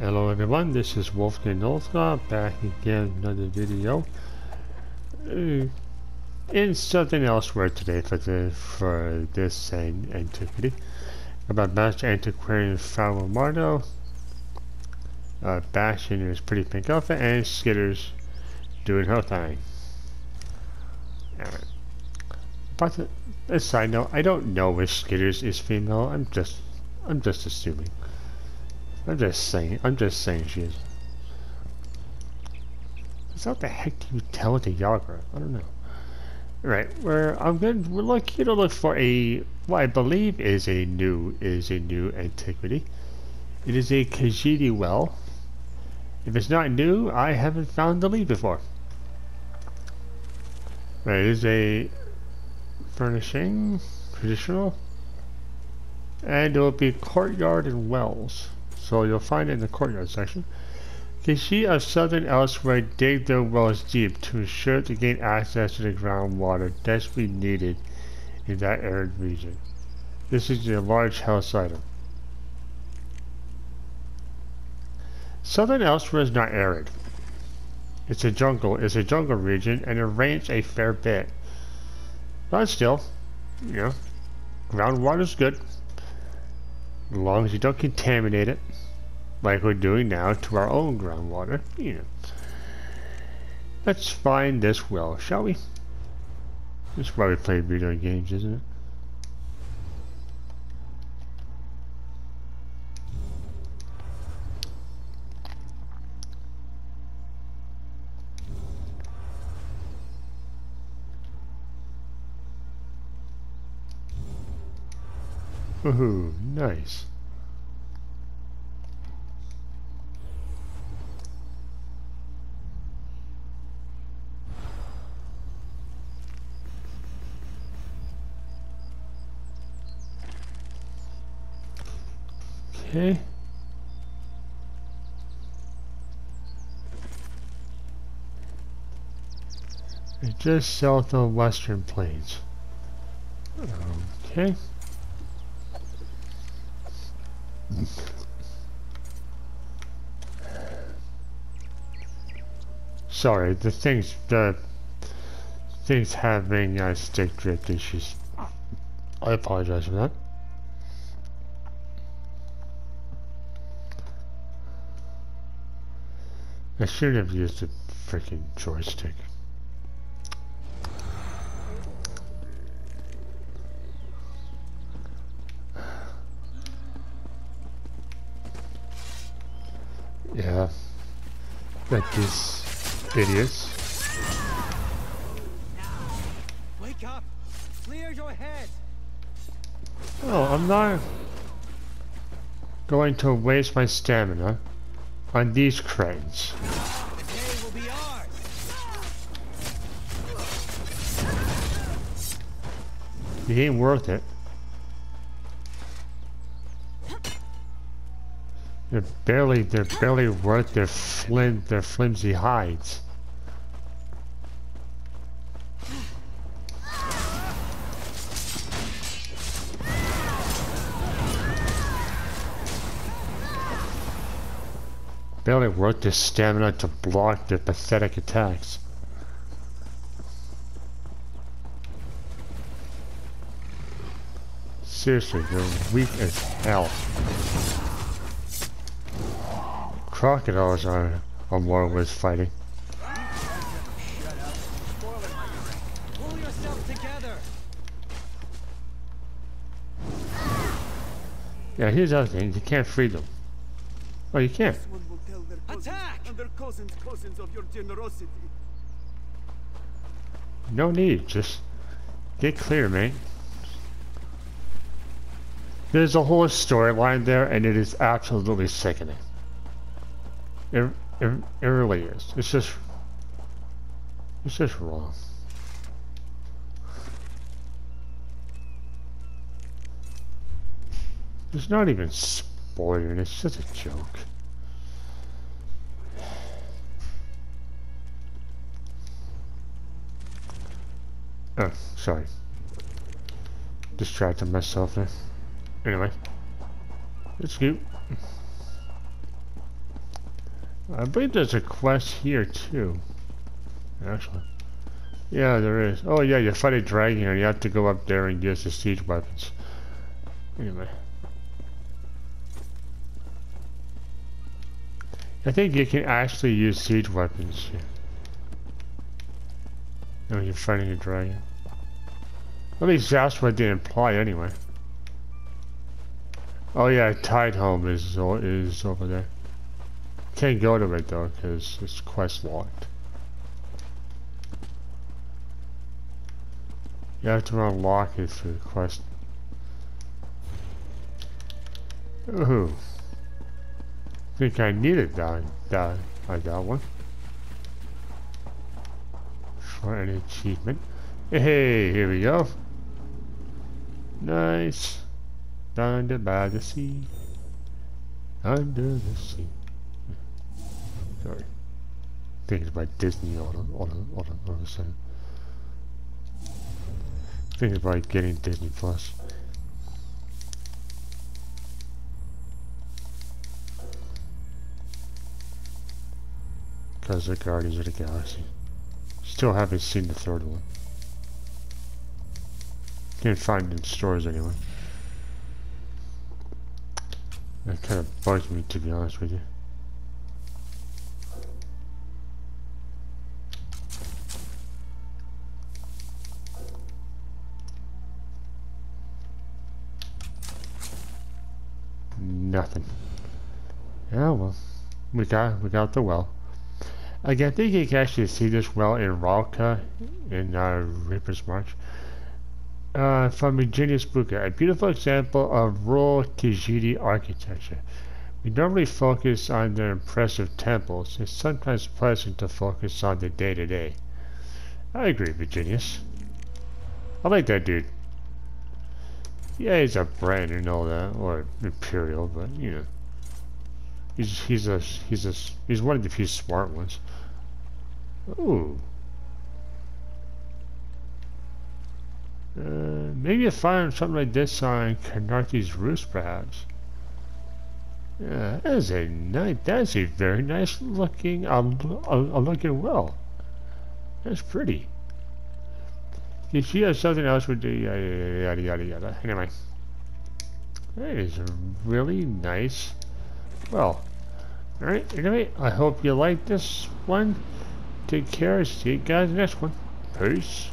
Hello everyone, this is Wolfkin Northclaw back again another video. Uh, in something Elsweyr today for the for this and antiquity about Master Antiquarian Mardo, uh, Bastian is pretty pink outfit, and Skitter's doing her thing. But a side note, I don't know if Skitters is female. I'm just I'm just assuming. I'm just saying. I'm just saying she is. So what the heck do you tell it to Yagra? I don't know. Right, where I'm going. We're looking to look for a what I believe is a new is a new antiquity. It is a Khajiit well. If it's not new, I haven't found the lead before. Right, it is a furnishing traditional, and it will be courtyard and wells. So you'll find it in the courtyard section. Khajiit of southern Elsweyr dig their wells deep to ensure to gain access to the groundwater desperately needed in that arid region. This is a large house item. Southern Elsweyr is not arid. It's a jungle, it's a jungle region and it rains a fair bit. But still, you know, groundwater is good. As long as you don't contaminate it, like we're doing now to our own groundwater, you know. Let's find this well, shall we? This is why we play video games, isn't it? Ooh, nice. Okay. It's just south of Western Plains. Okay. Sorry, the things, the things having uh, stick drift issues. I apologize for that. I shouldn't have used a freaking joystick. Yeah. Like these idiots. Wake up! Clear your head! Oh, I'm not going to waste my stamina on these cranes. The day will be ours! It ain't worth it. They're barely, they're barely worth their flim, their flimsy hides. Barely worth their stamina to block their pathetic attacks. Seriously, they're weak as hell. Crocodiles are, are war worth fighting. Pull yourself together! Yeah, here's the other thing, you can't free them. Oh, you can. One will tell their cousins Attack! and their cousins' cousins of your generosity. No need, just get clear, mate. There's a whole storyline there, and it is absolutely sickening. It, it, it really is. It's just, it's just wrong. It's not even spoiling, it's just a joke. Oh, sorry. Distracted myself there. Anyway. Let's go. I believe there's a quest here too. Actually. Yeah, there is. Oh yeah, you fight a dragon and you have to go up there and use the siege weapons. Anyway. I think you can actually use siege weapons here. When you're fighting a dragon. At least that's what they imply anyway. Oh yeah, Tidehome is, is over there. Can't go to it though, because it's quest locked. You have to unlock it for the quest. Ooh. Think I needed that, that, I got one. For an achievement. Hey, here we go. Nice. Under by the sea. Under the sea. Sorry. Thinking about Disney all of, all of, all all of a sudden. Thinking about getting Disney Plus. Because of Guardians of the Galaxy. Still haven't seen the third one. Can't find it in stores anyway. That kind of bugs me to be honest with you. Nothing. Yeah, well, we got we got the well. Again, I think you can actually see this well in Rawl'kha in uh, Reaper's March. Uh, from Virginia Spooker, a beautiful example of rural Khajiit architecture. We normally focus on their impressive temples. It's sometimes pleasant to focus on the day-to-day. -day. I agree, Virginius. I like that dude. Yeah, he's a brand and all that, or imperial, but you know, he's he's a he's a he's one of the few smart ones. Ooh. Uh, maybe I find something like this on Khenarthi's Roost, perhaps. Yeah, that is a nice, that's a very nice looking, um, a, a looking well. That's pretty. You has something else with the yada yada yada yada. Anyway, that is really nice well. Alright, anyway, I hope you like this one. Take care. See you guys next one. Peace.